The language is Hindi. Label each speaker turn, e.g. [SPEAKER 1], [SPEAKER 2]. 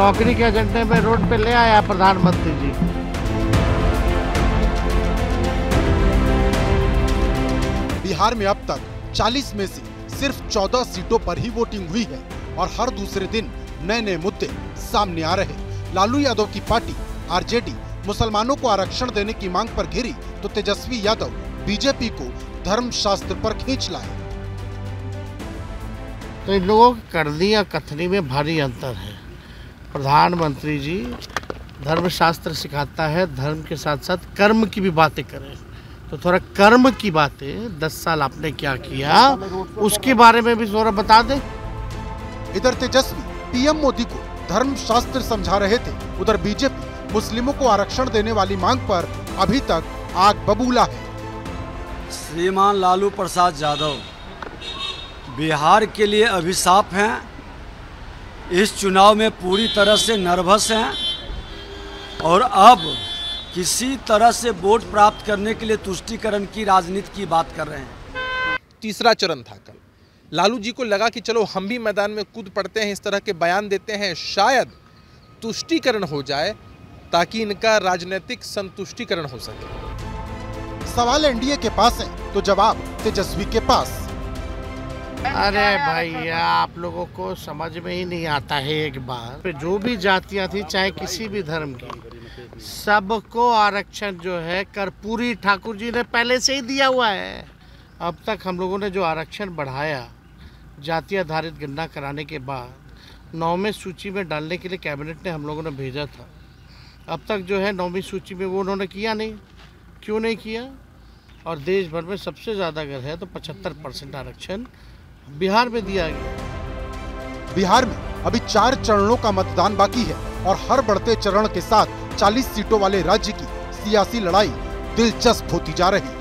[SPEAKER 1] नौकरी के एजेंडे में रोड पे ले आया प्रधानमंत्री जी।
[SPEAKER 2] बिहार में अब तक 40 में से सिर्फ़ 14 सीटों पर ही वोटिंग हुई है और हर दूसरे दिन नए नए मुद्दे सामने आ रहे लालू यादव की पार्टी आरजेडी मुसलमानों को आरक्षण देने की मांग पर घिरी तो तेजस्वी यादव बीजेपी को धर्म शास्त्र पर खींच लाए।
[SPEAKER 1] तो इन लोगों की करनी या कथनी में भारी अंतर है। प्रधानमंत्री जी धर्मशास्त्र सिखाता है धर्म के साथ साथ कर्म की भी बातें करें। तो थोड़ा कर्म की बातें दस साल आपने क्या किया उसके बारे में भी थोड़ा बता दें।
[SPEAKER 2] इधर तेजस्वी पीएम मोदी को धर्म शास्त्र समझा रहे थे उधर बीजेपी मुस्लिमों को आरक्षण देने वाली मांग पर अभी तक आग बबूला है।
[SPEAKER 3] श्रीमान लालू प्रसाद यादव बिहार के लिए अभिशाप हैं इस चुनाव में पूरी तरह से नर्वस हैं और अब किसी तरह से वोट प्राप्त करने के लिए तुष्टिकरण की राजनीति की बात कर रहे हैं।
[SPEAKER 4] तीसरा चरण था कल। लालू जी को लगा कि चलो हम भी मैदान में कूद पड़ते हैं इस तरह के बयान देते हैं शायद तुष्टिकरण हो जाए ताकि इनका राजनीतिक संतुष्टिकरण हो सके।
[SPEAKER 2] सवाल एनडीए के पास है तो जवाब तेजस्वी के पास।
[SPEAKER 1] अरे भैया आप लोगों को समझ में ही नहीं आता है एक बार जो भी जातियाँ थी चाहे किसी भी धर्म की सबको आरक्षण जो है कर्पूरी ठाकुर जी ने पहले से ही दिया हुआ है। अब तक हम लोगों ने जो आरक्षण बढ़ाया जाति आधारित गणना कराने के बाद नौवें सूची में डालने के लिए कैबिनेट ने हम लोगों ने भेजा था। अब तक जो है नौवीं सूची में वो उन्होंने किया नहीं। क्यों नहीं किया? और देश भर में सबसे ज़्यादा अगर है तो पचहत्तर परसेंट आरक्षण बिहार में दिया गया।
[SPEAKER 2] बिहार में अभी चार चरणों का मतदान बाकी है और हर बढ़ते चरण के साथ 40 सीटों वाले राज्य की सियासी लड़ाई दिलचस्प होती जा रही